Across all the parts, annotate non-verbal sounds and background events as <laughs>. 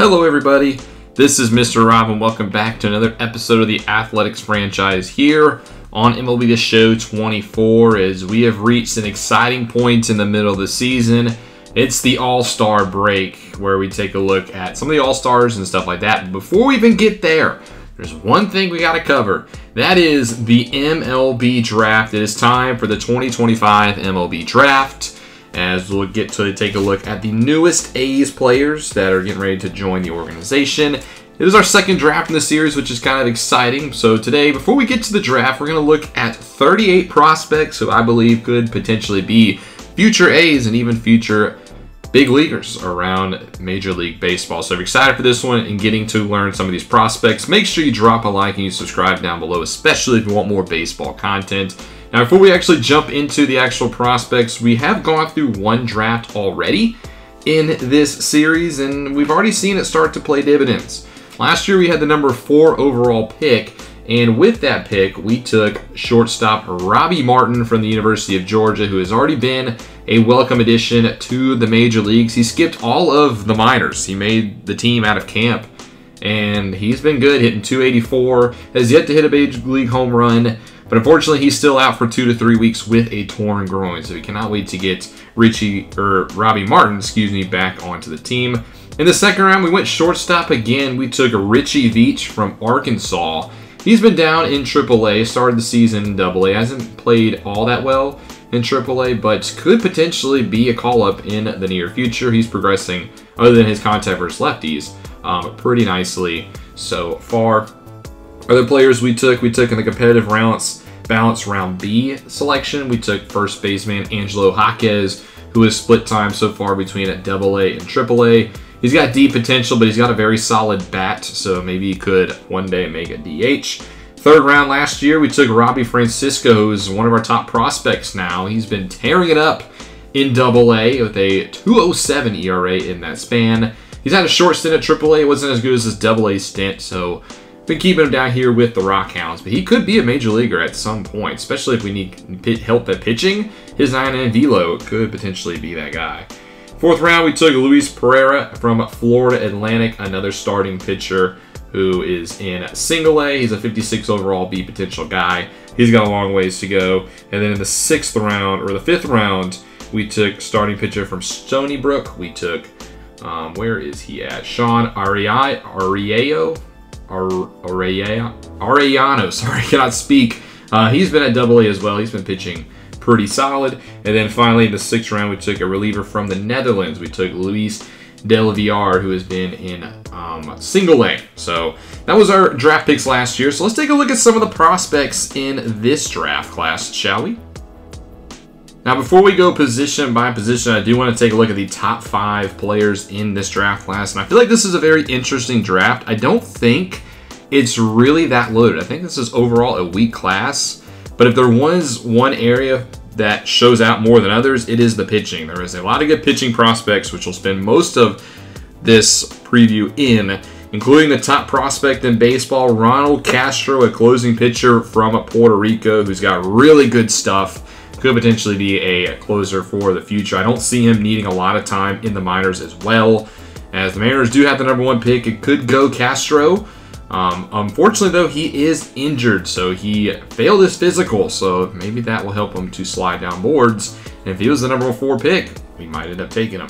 Hello, everybody. This is Mr. Rob, and welcome back to another episode of the Athletics franchise here on MLB The Show 24. As we have reached an exciting point in the middle of the season, it's the All Star break where we take a look at some of the All Stars and stuff like that. Before we even get there, there's one thing we got to cover. That is the MLB draft. It is time for the 2025 MLB draft as we'll get to take a look at the newest A's players that are getting ready to join the organization. It is our second draft in the series, which is kind of exciting. So today, before we get to the draft, we're going to look at 38 prospects who I believe could potentially be future A's and even future big leaguers around Major League Baseball. So I'm excited for this one and getting to learn some of these prospects. Make sure you drop a like and you subscribe down below, especially if you want more baseball content. Now, before we actually jump into the actual prospects, we have gone through one draft already in this series, and we've already seen it start to play dividends. Last year, we had the number four overall pick, and with that pick, we took shortstop Robbie Martin from the University of Georgia, who has already been a welcome addition to the major leagues. He skipped all of the minors. He made the team out of camp, and he's been good, hitting 284, has yet to hit a major league home run. But unfortunately, he's still out for two to three weeks with a torn groin, so we cannot wait to get Richie or Robbie Martin, excuse me, back onto the team. In the second round, we went shortstop again. We took Richie Veach from Arkansas. He's been down in AAA, started the season in AA. Hasn't played all that well in AAA, but could potentially be a call-up in the near future. He's progressing, other than his contact versus lefties, um, pretty nicely so far. Other players we took, we took in the competitive rounds, balance round B selection. We took first baseman Angelo Jaquez, who has split time so far between a double A and triple A. He's got deep potential, but he's got a very solid bat, so maybe he could one day make a DH. Third round last year, we took Robbie Francisco, who's one of our top prospects now. He's been tearing it up in double A with a 207 ERA in that span. He's had a short stint at triple A. It wasn't as good as his double A stint, so been keeping him down here with the Rockhounds, but he could be a major leaguer at some point, especially if we need help at pitching. His 9 velo could potentially be that guy. Fourth round, we took Luis Pereira from Florida Atlantic, another starting pitcher who is in single A. He's a 56 overall B potential guy. He's got a long ways to go. And then in the sixth round, or the fifth round, we took starting pitcher from Stony Brook. We took, um, where is he at? Sean Arieo. Arellano, <laughs> sorry, cannot speak. Uh, he's been at Double A as well. He's been pitching pretty solid. And then finally, in the sixth round, we took a reliever from the Netherlands. We took Luis Del Villar, who has been in um, single A. So that was our draft picks last year. So let's take a look at some of the prospects in this draft class, shall we? Now, before we go position by position, I do want to take a look at the top five players in this draft class. And I feel like this is a very interesting draft. I don't think it's really that loaded. I think this is overall a weak class. But if there was one area that shows out more than others, it is the pitching. There is a lot of good pitching prospects, which will spend most of this preview in, including the top prospect in baseball, Ronald Castro, a closing pitcher from Puerto Rico who's got really good stuff could potentially be a closer for the future. I don't see him needing a lot of time in the minors as well. As the Mariners do have the number one pick, it could go Castro. Um, unfortunately, though, he is injured, so he failed his physical, so maybe that will help him to slide down boards. And if he was the number four pick, we might end up taking him.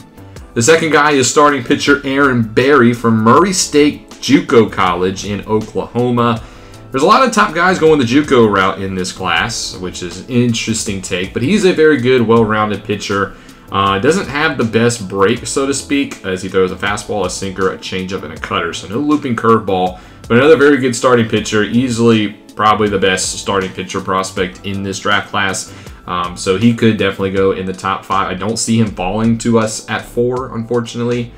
The second guy is starting pitcher Aaron Berry from Murray State JUCO College in Oklahoma. There's a lot of top guys going the JUCO route in this class, which is an interesting take, but he's a very good, well-rounded pitcher. Uh, doesn't have the best break, so to speak, as he throws a fastball, a sinker, a changeup, and a cutter. So no looping curveball, but another very good starting pitcher. Easily probably the best starting pitcher prospect in this draft class. Um, so he could definitely go in the top five. I don't see him falling to us at four, unfortunately.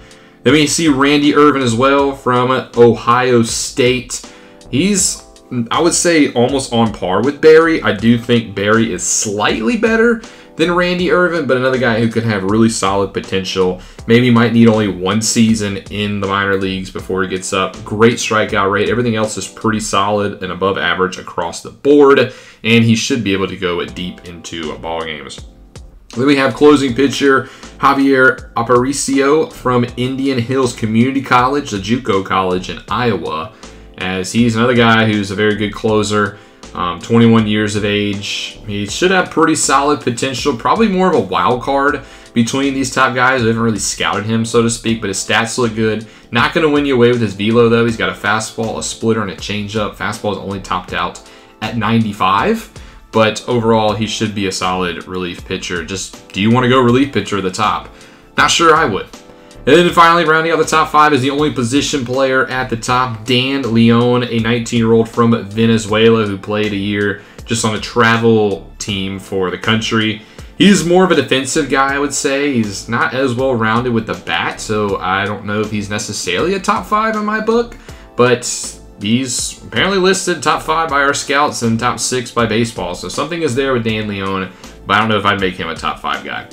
Then we see Randy Irvin as well from Ohio State. He's I would say almost on par with Barry. I do think Barry is slightly better than Randy Irvin, but another guy who could have really solid potential. Maybe might need only one season in the minor leagues before he gets up. Great strikeout rate. Everything else is pretty solid and above average across the board, and he should be able to go deep into ball games. Then we have closing pitcher Javier Aparicio from Indian Hills Community College, the JUCO college in Iowa, as he's another guy who's a very good closer. Um, 21 years of age. He should have pretty solid potential. Probably more of a wild card between these top guys. We haven't really scouted him, so to speak, but his stats look good. Not going to win you away with his velo, though. He's got a fastball, a splitter, and a changeup. Fastball is only topped out at 95. But overall, he should be a solid relief pitcher. Just, do you want to go relief pitcher at the top? Not sure I would. And then finally, rounding out the top five is the only position player at the top, Dan Leon, a 19-year-old from Venezuela who played a year just on a travel team for the country. He's more of a defensive guy, I would say. He's not as well rounded with the bat, so I don't know if he's necessarily a top five in my book, but he's apparently listed top five by our scouts and top six by baseball. So something is there with Dan Leon, but I don't know if I'd make him a top five guy.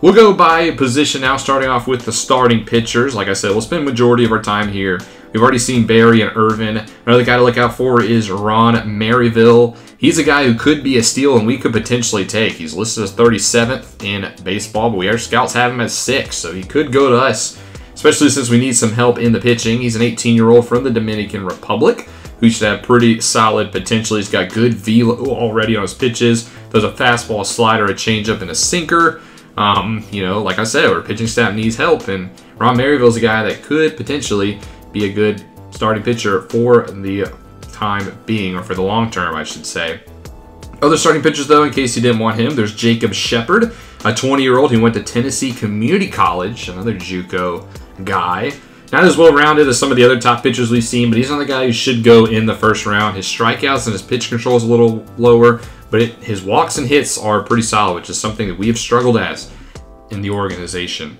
We'll go by position now, starting off with the starting pitchers. Like I said, we'll spend majority of our time here. We've already seen Barry and Irvin. Another guy to look out for is Ron Maryville. He's a guy who could be a steal and we could potentially take. He's listed as 37th in baseball, but we our scouts have him as 6, so he could go to us especially since we need some help in the pitching. He's an 18 year old from the Dominican Republic who should have pretty solid potential. He's got good velo already on his pitches. There's a fastball, a slider, a changeup, and a sinker. Um, you know, like I said, our pitching staff needs help, and Ron Merriville's a guy that could potentially be a good starting pitcher for the time being, or for the long term, I should say. Other starting pitchers, though, in case you didn't want him, there's Jacob Shepard, a 20 year old who went to Tennessee Community College, another Juco guy. Not as well rounded as some of the other top pitchers we've seen, but he's another guy who should go in the first round. His strikeouts and his pitch control is a little lower, but it, his walks and hits are pretty solid, which is something that we have struggled as in the organization.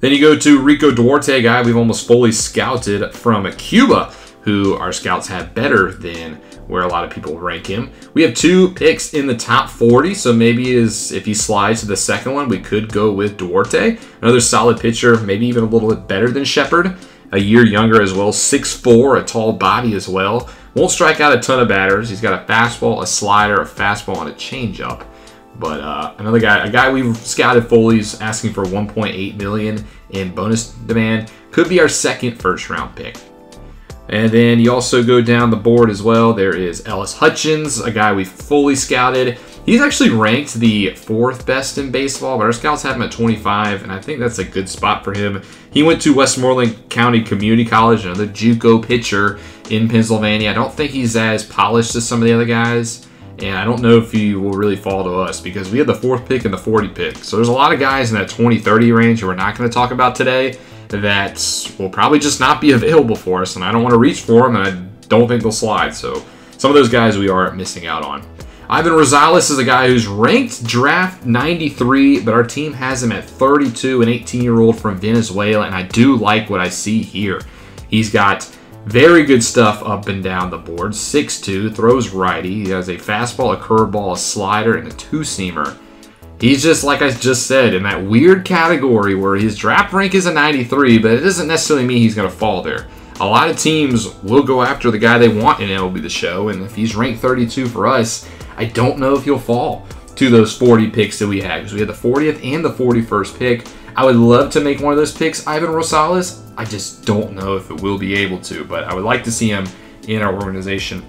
Then you go to Rico Duarte, guy we've almost fully scouted from Cuba, who our scouts have better than where a lot of people rank him. We have two picks in the top 40, so maybe is if he slides to the second one, we could go with Duarte. Another solid pitcher, maybe even a little bit better than Shepard. A year younger as well, 6'4", a tall body as well. Won't strike out a ton of batters. He's got a fastball, a slider, a fastball, and a changeup. But uh, another guy, a guy we've scouted Foley's asking for 1.8 million in bonus demand, could be our second first round pick. And then you also go down the board as well. There is Ellis Hutchins, a guy we've fully scouted. He's actually ranked the fourth best in baseball, but our scouts have him at 25, and I think that's a good spot for him. He went to Westmoreland County Community College, another JUCO pitcher in Pennsylvania. I don't think he's as polished as some of the other guys, and I don't know if he will really fall to us because we have the fourth pick and the 40 pick. So there's a lot of guys in that 20-30 range who we're not going to talk about today that will probably just not be <laughs> available for us, and I don't want to reach for them, and I don't think they'll slide. So some of those guys we are missing out on. Ivan Rosales is a guy who's ranked draft 93, but our team has him at 32, an 18 year old from Venezuela, and I do like what I see here. He's got very good stuff up and down the board. 6'2, throws righty. He has a fastball, a curveball, a slider, and a two seamer. He's just, like I just said, in that weird category where his draft rank is a 93, but it doesn't necessarily mean he's going to fall there. A lot of teams will go after the guy they want in MLB The Show, and if he's ranked 32 for us, I don't know if he'll fall to those 40 picks that we had, because we had the 40th and the 41st pick. I would love to make one of those picks, Ivan Rosales. I just don't know if it will be able to, but I would like to see him in our organization.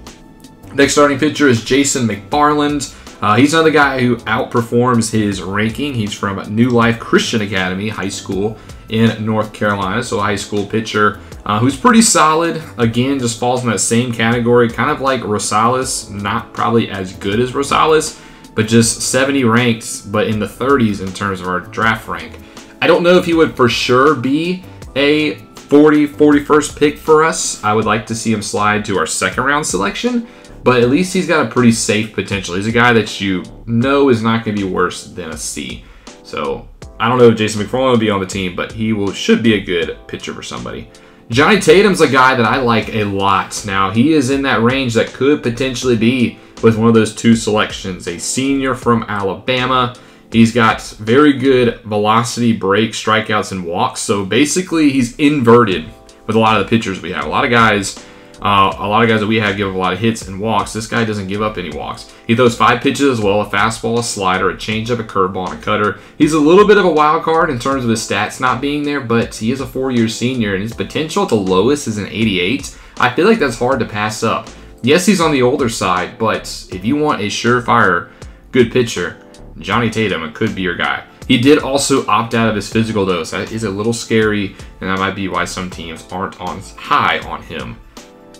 Next starting pitcher is Jason McFarland. Uh, he's another guy who outperforms his ranking. He's from New Life Christian Academy High School in North Carolina, so high school pitcher uh, who's pretty solid. Again, just falls in that same category, kind of like Rosales. Not probably as good as Rosales, but just 70 ranked, but in the 30s in terms of our draft rank. I don't know if he would for sure be a 40, 41st pick for us. I would like to see him slide to our second round selection but at least he's got a pretty safe potential. He's a guy that you know is not going to be worse than a C. So I don't know if Jason McFarland will be on the team, but he will should be a good pitcher for somebody. Johnny Tatum's a guy that I like a lot. Now he is in that range that could potentially be with one of those two selections. A senior from Alabama. He's got very good velocity, break, strikeouts, and walks. So basically, he's inverted with a lot of the pitchers we have. A lot of guys Uh, a lot of guys that we have give up a lot of hits and walks. This guy doesn't give up any walks. He throws five pitches as well: a fastball, a slider, a changeup, a curveball, and a cutter. He's a little bit of a wild card in terms of his stats not being there, but he is a four-year senior, and his potential at the lowest is an 88. I feel like that's hard to pass up. Yes, he's on the older side, but if you want a surefire good pitcher, Johnny Tatum could be your guy. He did also opt out of his physical dose. that is a little scary, and that might be why some teams aren't on high on him.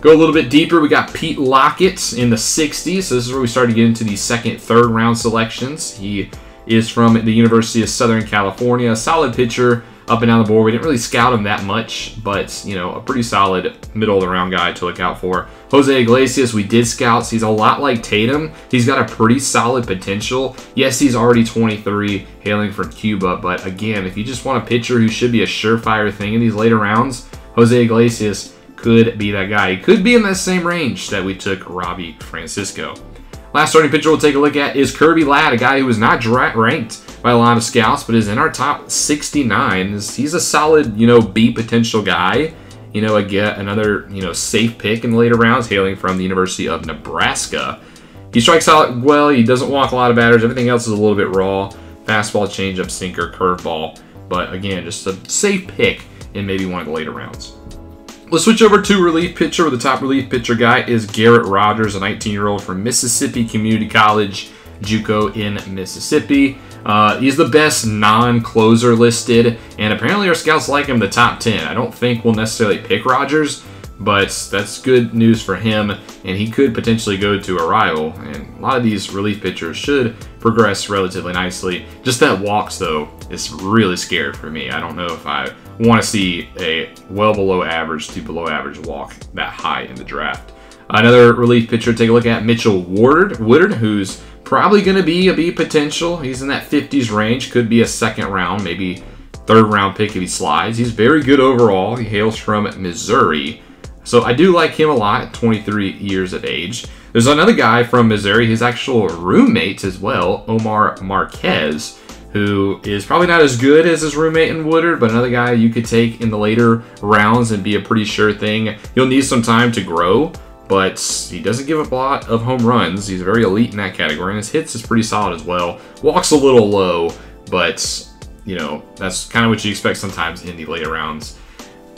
Go a little bit deeper. We got Pete Lockett in the 60s. So this is where we started to get into the second, third round selections. He is from the University of Southern California. Solid pitcher up and down the board. We didn't really scout him that much, but you know, a pretty solid middle of the round guy to look out for. Jose Iglesias, we did scouts. He's a lot like Tatum. He's got a pretty solid potential. Yes, he's already 23, hailing from Cuba, but again, if you just want a pitcher who should be a surefire thing in these later rounds, Jose Iglesias could be that guy. He could be in that same range that we took Robbie Francisco. Last starting pitcher we'll take a look at is Kirby Ladd, a guy who was not ranked by a lot of scouts, but is in our top 69. He's a solid, you know, B potential guy. You know, again, another, you know, safe pick in the later rounds, hailing from the University of Nebraska. He strikes out well. He doesn't walk a lot of batters. Everything else is a little bit raw. Fastball, changeup, sinker, curveball. But again, just a safe pick in maybe one of the later rounds. Let's switch over to relief pitcher. The top relief pitcher guy is Garrett Rogers, a 19-year-old from Mississippi Community College, JUCO in Mississippi. Uh, he's the best non-closer listed, and apparently our scouts like him the top 10. I don't think we'll necessarily pick Rogers, but that's good news for him, and he could potentially go to a rival. And a lot of these relief pitchers should progress relatively nicely. Just that walks, though, is really scary for me. I don't know if I want to see a well below average to below average walk that high in the draft. Another relief pitcher to take a look at Mitchell Woodard, Woodard who's probably going to be a B potential. He's in that 50s range, could be a second round, maybe third round pick if he slides. He's very good overall. He hails from Missouri. So I do like him a lot, 23 years of age. There's another guy from Missouri, his actual roommate as well, Omar Marquez who is probably not as good as his roommate in Woodard, but another guy you could take in the later rounds and be a pretty sure thing. He'll need some time to grow, but he doesn't give up a lot of home runs. He's very elite in that category, and his hits is pretty solid as well. Walks a little low, but you know that's kind of what you expect sometimes in the later rounds.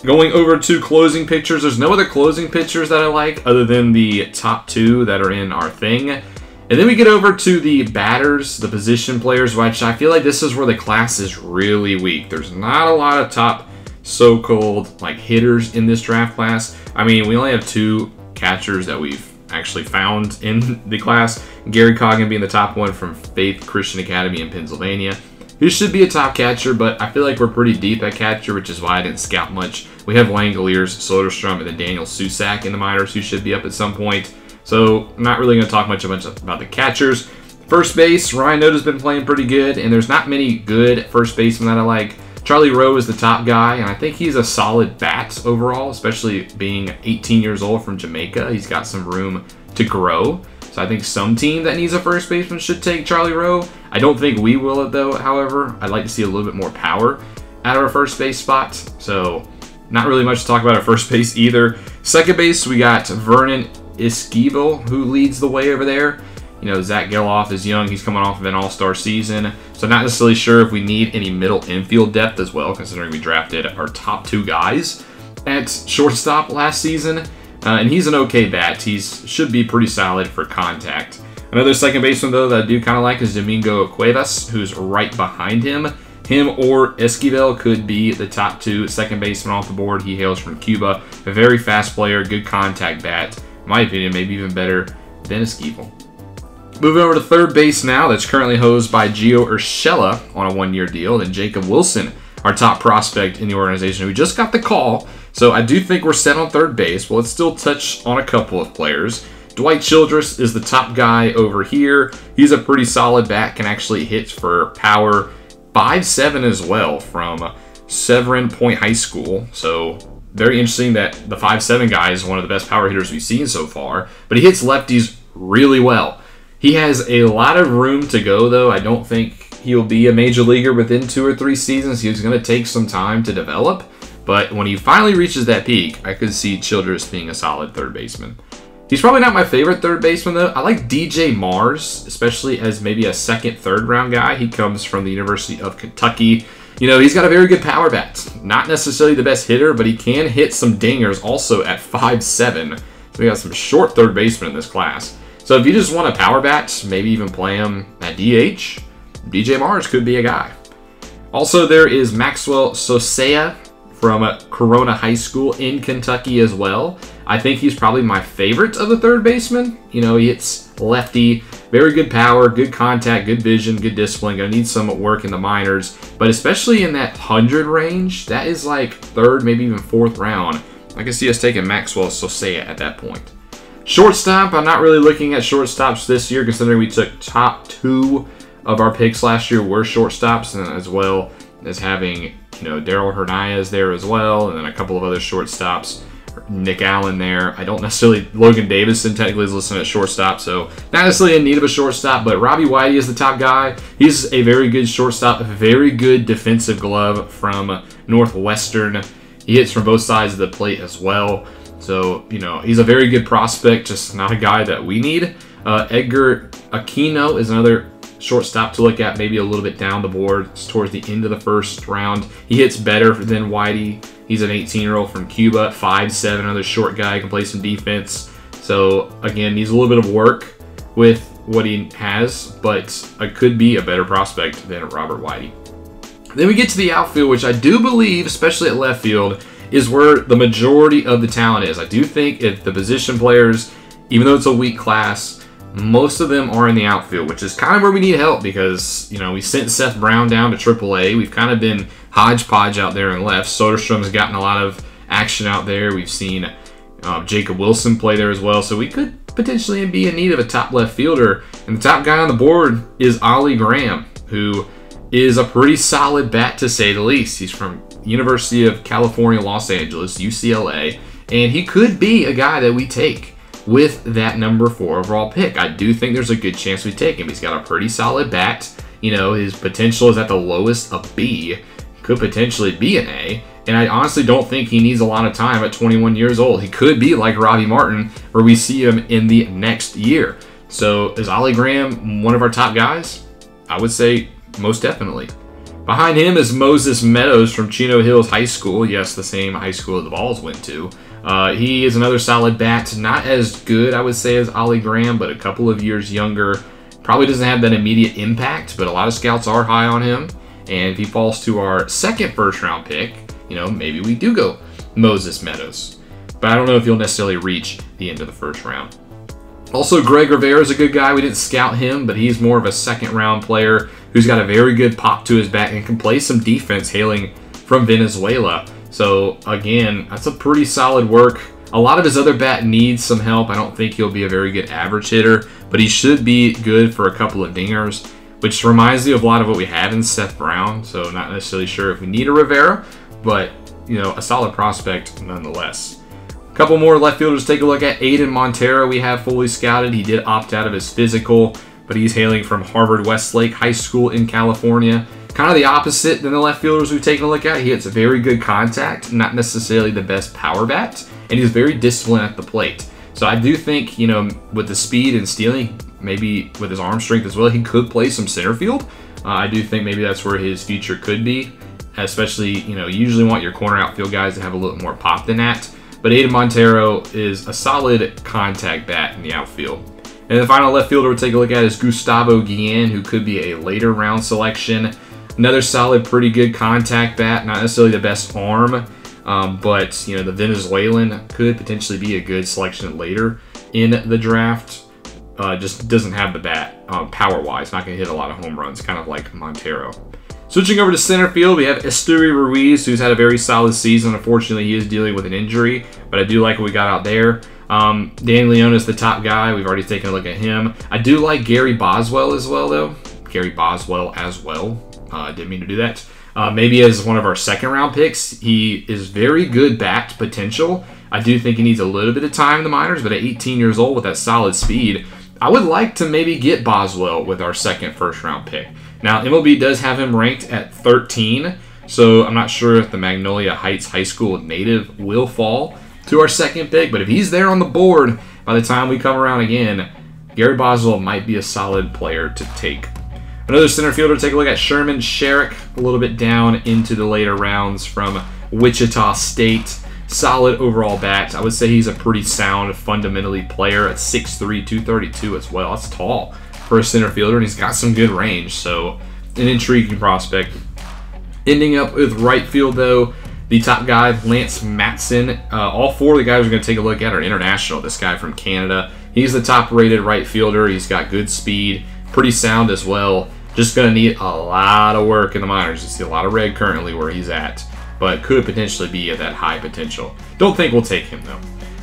Going over to closing pictures, there's no other closing pictures that I like other than the top two that are in our thing. And then we get over to the batters, the position players, which I feel like this is where the class is really weak. There's not a lot of top so-called like hitters in this draft class. I mean, we only have two catchers that we've actually found in <laughs> the class. Gary Coggan being the top one from Faith Christian Academy in Pennsylvania. He should be a top catcher, but I feel like we're pretty deep at catcher, which is why I didn't scout much. We have Langeliers, Soderstrom, and then Daniel Susac in the minors who should be up at some point. So not really going to talk much about the catchers. First base, Ryan Noda's been playing pretty good, and there's not many good first basemen that I like. Charlie Rowe is the top guy, and I think he's a solid bat overall, especially being 18 years old from Jamaica. He's got some room to grow. So I think some team that needs a first baseman should take Charlie Rowe. I don't think we will, though, however. I'd like to see a little bit more power at our first base spot. So not really much to talk about at first base either. Second base, we got Vernon Esquivel who leads the way over there. You know, Zach Gelof is young. He's coming off of an all-star season. So not necessarily sure if we need any middle infield depth as well, considering we drafted our top two guys at shortstop last season. Uh, and he's an okay bat. He should be pretty solid for contact. Another second baseman, though, that I do kind of like is Domingo Cuevas, who's right behind him. Him or Esquivel could be the top two second baseman off the board. He hails from Cuba. A very fast player, good contact bat my opinion, maybe even better than Esquivel. Moving over to third base now, that's currently hosed by Gio Urshela on a one-year deal. Then Jacob Wilson, our top prospect in the organization, who just got the call. So I do think we're set on third base, but let's still touch on a couple of players. Dwight Childress is the top guy over here. He's a pretty solid bat, can actually hit for power. 5'7 as well from Severn Point High School. So very interesting that the five seven guy is one of the best power hitters we've seen so far, but he hits lefties really well. He has a lot of room to go, though. I don't think he'll be a major leaguer within two or three seasons. He's going to take some time to develop, But when he finally reaches that peak, I could see Childress being a solid third baseman. He's probably not my favorite third baseman, though. I like DJ Mars, especially as maybe a second, third round guy. He comes from the University of Kentucky. You know, he's got a very good power bat. Not necessarily the best hitter, but he can hit some dingers also at 5'7. So we got some short third baseman in this class. So if you just want a power bat, maybe even play him at DH, DJ Mars could be a guy. Also, there is Maxwell Sosaya from uh, Corona High School in Kentucky as well. I think he's probably my favorite of the third baseman. You know, he hits lefty, very good power, good contact, good vision, good discipline. Gonna need some work in the minors, but especially in that 100 range, that is like third, maybe even fourth round. I can see us taking Maxwell Sosaya at that point. Shortstop, I'm not really looking at shortstops this year considering we took top two of our picks last year were shortstops, and as well as having, you know, Daryl Hernandez there as well, and then a couple of other shortstops. Nick Allen there. I don't necessarily Logan Davidson technically is listed at shortstop, so not necessarily in need of a shortstop, but Robbie Whitey is the top guy. He's a very good shortstop, very good defensive glove from Northwestern. He hits from both sides of the plate as well. So, you know, he's a very good prospect, just not a guy that we need. Uh, Edgar Aquino is another shortstop to look at, maybe a little bit down the board towards the end of the first round. He hits better than Whitey. He's an 18 year old from Cuba, 5'7, another short guy, can play some defense. So, again, needs a little bit of work with what he has, but it could be a better prospect than Robert Whitey. Then we get to the outfield, which I do believe, especially at left field, is where the majority of the talent is. I do think if the position players, even though it's a weak class, most of them are in the outfield, which is kind of where we need help because, you know, we sent Seth Brown down to AAA. We've kind of been hodgepodge out there in left. Soderstrom's gotten a lot of action out there. We've seen uh, Jacob Wilson play there as well. So we could potentially be in need of a top left fielder. And the top guy on the board is Ollie Graham, who is a pretty solid bat to say the least. He's from University of California, Los Angeles, UCLA, and he could be a guy that we take with that number four overall pick. I do think there's a good chance we take him. He's got a pretty solid bat. You know, his potential is at the lowest a B, could potentially be an A. And I honestly don't think he needs a lot of time at 21 years old. He could be like Robbie Martin, where we see him in the next year. So is Ollie Graham one of our top guys? I would say most definitely. Behind him is Moses Meadows from Chino Hills High School. Yes, the same high school the Balls went to. Uh, he is another solid bat. Not as good, I would say, as Ollie Graham, but a couple of years younger. Probably doesn't have that immediate impact, but a lot of scouts are high on him. And if he falls to our second first round pick, you know, maybe we do go Moses Meadows. But I don't know if he'll necessarily reach the end of the first round. Also, Greg Rivera is a good guy. We didn't scout him, but he's more of a second round player who's got a very good pop to his bat and can play some defense hailing from Venezuela. So again, that's a pretty solid work. A lot of his other bat needs some help. I don't think he'll be a very good average hitter, but he should be good for a couple of dingers, which reminds me of a lot of what we had in Seth Brown. So not necessarily sure if we need a Rivera, but you know, a solid prospect nonetheless. A couple more left fielders to take a look at. Aiden Montero, we have fully scouted. He did opt out of his physical, but he's hailing from Harvard Westlake High School in California. Kind of the opposite than the left fielders we've taken a look at. He hits very good contact, not necessarily the best power bat, and he's very disciplined at the plate. So I do think, you know, with the speed and stealing, maybe with his arm strength as well, he could play some center field. Uh, I do think maybe that's where his future could be, especially, you know, you usually want your corner outfield guys to have a little more pop than that. But Aiden Montero is a solid contact bat in the outfield. And the final left fielder we'll take a look at is Gustavo Guillen, who could be a later round selection. Another solid, pretty good contact bat. Not necessarily the best arm, um, but you know the Venezuelan could potentially be a good selection later in the draft. Uh, just doesn't have the bat um, power-wise. Not going to hit a lot of home runs, kind of like Montero. Switching over to center field, we have Esteury Ruiz, who's had a very solid season. Unfortunately, he is dealing with an injury, but I do like what we got out there. Um, Dan Leone is the top guy. We've already taken a look at him. I do like Gary Boswell as well, though. Gary Boswell as well. Uh, didn't mean to do that. Uh, maybe as one of our second round picks, he is very good bat potential. I do think he needs a little bit of time in the minors, but at 18 years old with that solid speed, I would like to maybe get Boswell with our second first round pick. Now, MLB does have him ranked at 13, So I'm not sure if the Magnolia Heights High School native will fall to our second pick, but if he's there on the board by the time we come around again, Gary Boswell might be a solid player to take. Another center fielder, take a look at Sherman Sherrick, a little bit down into the later rounds from Wichita State. Solid overall bat. I would say he's a pretty sound, fundamentally player at 6'3", 232 as well. That's tall for a center fielder, and he's got some good range. So, an intriguing prospect. Ending up with right field, though, the top guy, Lance Matson. Uh, all four of the guys we're going to take a look at are international. This guy from Canada. He's the top rated right fielder. He's got good speed, pretty sound as well. Just going to need a lot of work in the minors. You see a lot of red currently where he's at, but could potentially be at that high potential. Don't think we'll take him though.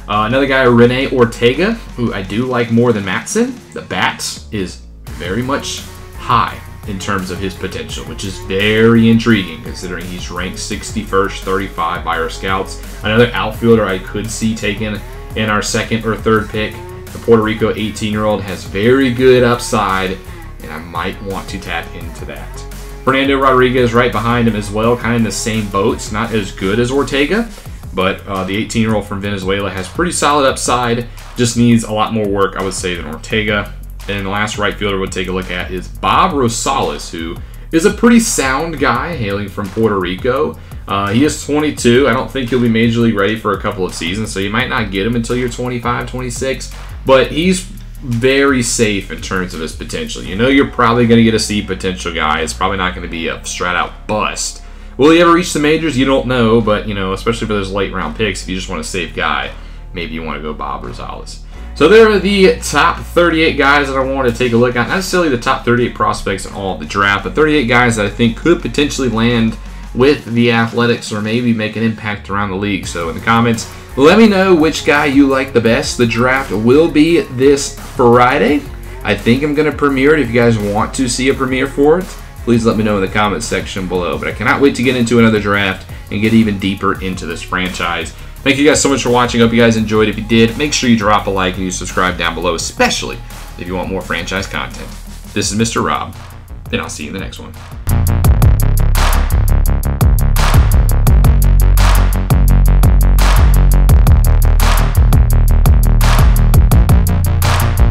Uh, another guy, Rene Ortega, who I do like more than Matson. The bat is very much high in terms of his potential, which is very intriguing considering he's ranked 61st, 35 by our scouts. Another outfielder I could see taken in our second or third pick. The Puerto Rico 18 year old has very good upside, and I might want to tap into that. Fernando Rodriguez right behind him as well, kind of in the same boat. It's not as good as Ortega, but uh, the 18 year old from Venezuela has pretty solid upside, just needs a lot more work, I would say, than Ortega. And the last right fielder we'll take a look at is Bob Rosales, who is a pretty sound guy hailing from Puerto Rico. Uh, he is 22. I don't think he'll be majorly ready for a couple of seasons, so you might not get him until you're 25, 26. But he's very safe in terms of his potential. You know you're probably going to get a C potential guy. It's probably not going to be a straight out bust. Will he ever reach the majors? You don't know, but you know, especially for those late round picks, if you just want a safe guy, maybe you want to go Bob Rosales. So there are the top 38 guys that I want to take a look at. Not necessarily the top 38 prospects in all of the draft, but 38 guys that I think could potentially land with the Athletics or maybe make an impact around the league. So in the comments, let me know which guy you like the best. The draft will be this Friday. I think I'm going to premiere it. If you guys want to see a premiere for it, please let me know in the comments section below. But I cannot wait to get into another draft and get even deeper into this franchise. Thank you guys so much for watching. Hope you guys enjoyed. If you did, make sure you drop a like and you subscribe down below, especially if you want more franchise content. This is Mr. Rob, and I'll see you in the next one.